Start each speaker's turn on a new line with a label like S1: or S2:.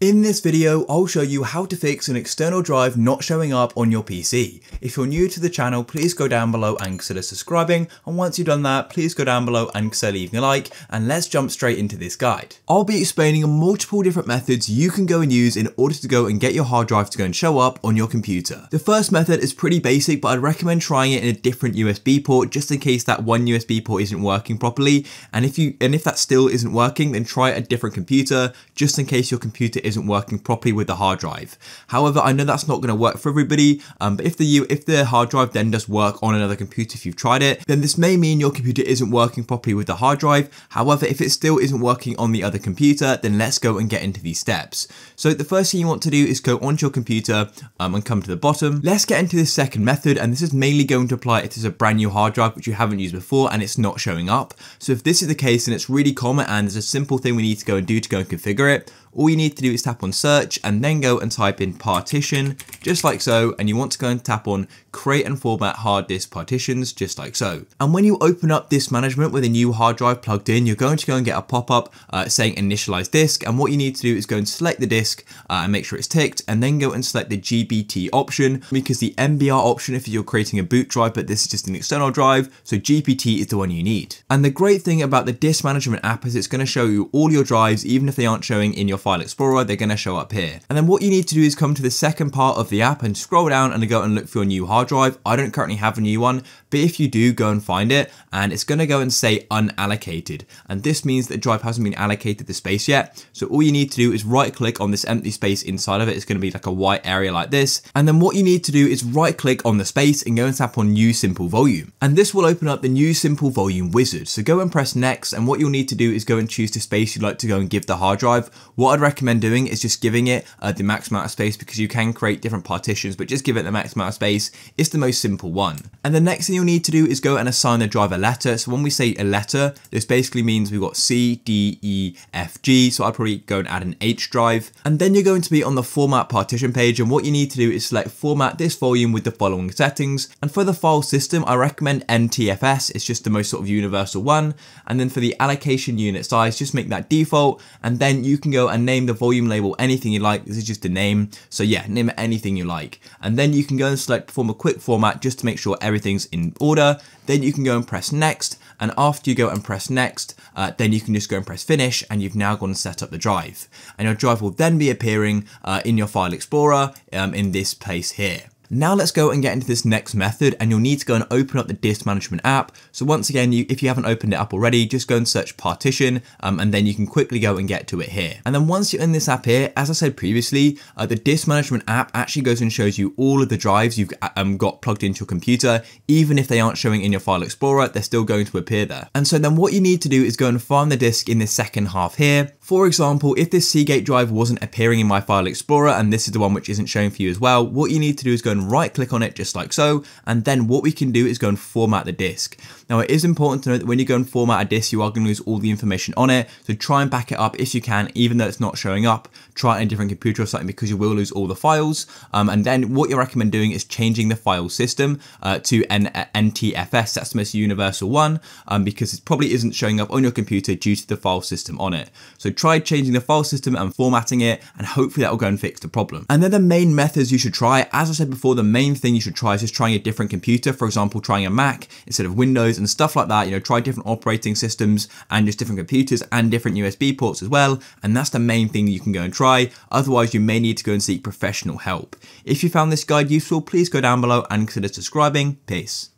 S1: In this video, I'll show you how to fix an external drive not showing up on your PC. If you're new to the channel, please go down below and consider subscribing. And once you've done that, please go down below and consider leaving a like. And let's jump straight into this guide. I'll be explaining multiple different methods you can go and use in order to go and get your hard drive to go and show up on your computer. The first method is pretty basic, but I'd recommend trying it in a different USB port just in case that one USB port isn't working properly. And if you and if that still isn't working, then try a different computer just in case your computer isn't working properly with the hard drive. However, I know that's not going to work for everybody, um, but if the if the hard drive then does work on another computer if you've tried it, then this may mean your computer isn't working properly with the hard drive. However, if it still isn't working on the other computer, then let's go and get into these steps. So the first thing you want to do is go onto your computer um, and come to the bottom. Let's get into this second method, and this is mainly going to apply if there's a brand new hard drive which you haven't used before and it's not showing up. So if this is the case, then it's really common and there's a simple thing we need to go and do to go and configure it all you need to do is tap on search and then go and type in partition, just like so, and you want to go and tap on create and format hard disk partitions, just like so. And when you open up disk management with a new hard drive plugged in, you're going to go and get a pop-up uh, saying initialize disk, and what you need to do is go and select the disk uh, and make sure it's ticked, and then go and select the GPT option, because the MBR option if you're creating a boot drive, but this is just an external drive, so GPT is the one you need. And the great thing about the disk management app is it's going to show you all your drives, even if they aren't showing in your File Explorer, they're going to show up here. And then what you need to do is come to the second part of the app and scroll down and go and look for your new hard drive. I don't currently have a new one, but if you do, go and find it and it's going to go and say unallocated. And this means that drive hasn't been allocated the space yet. So all you need to do is right click on this empty space inside of it. It's going to be like a white area like this. And then what you need to do is right click on the space and go and tap on new simple volume. And this will open up the new simple volume wizard. So go and press next. And what you'll need to do is go and choose the space you'd like to go and give the hard drive. What I'd recommend doing is just giving it uh, the max amount of space because you can create different partitions, but just give it the max amount of space. It's the most simple one. And the next thing you'll need to do is go and assign the drive a letter. So when we say a letter, this basically means we've got C, D, E, F, G. So I'd probably go and add an H drive. And then you're going to be on the format partition page. And what you need to do is select format this volume with the following settings. And for the file system, I recommend NTFS. It's just the most sort of universal one. And then for the allocation unit size, just make that default. And then you can go and name the volume label anything you like. This is just a name. So yeah, name it anything you like. And then you can go and select perform a quick format just to make sure everything's in order. Then you can go and press next. And after you go and press next, uh, then you can just go and press finish and you've now gone and set up the drive. And your drive will then be appearing uh, in your file explorer um, in this place here. Now let's go and get into this next method and you'll need to go and open up the disk management app. So once again, you, if you haven't opened it up already, just go and search partition um, and then you can quickly go and get to it here. And then once you're in this app here, as I said previously, uh, the disk management app actually goes and shows you all of the drives you've um, got plugged into your computer. Even if they aren't showing in your file explorer, they're still going to appear there. And so then what you need to do is go and find the disk in the second half here. For example, if this Seagate drive wasn't appearing in my file explorer and this is the one which isn't showing for you as well, what you need to do is go and right click on it just like so. And then what we can do is go and format the disk. Now it is important to note that when you go and format a disk, you are going to lose all the information on it. So try and back it up if you can, even though it's not showing up, try it in a different computer or something because you will lose all the files. Um, and then what you recommend doing is changing the file system uh, to an uh, NTFS. That's the most universal one um, because it probably isn't showing up on your computer due to the file system on it. So try changing the file system and formatting it and hopefully that will go and fix the problem. And then the main methods you should try, as I said before, the main thing you should try is just trying a different computer. For example, trying a Mac instead of Windows and stuff like that. You know, try different operating systems and just different computers and different USB ports as well. And that's the main thing you can go and try. Otherwise, you may need to go and seek professional help. If you found this guide useful, please go down below and consider subscribing. Peace.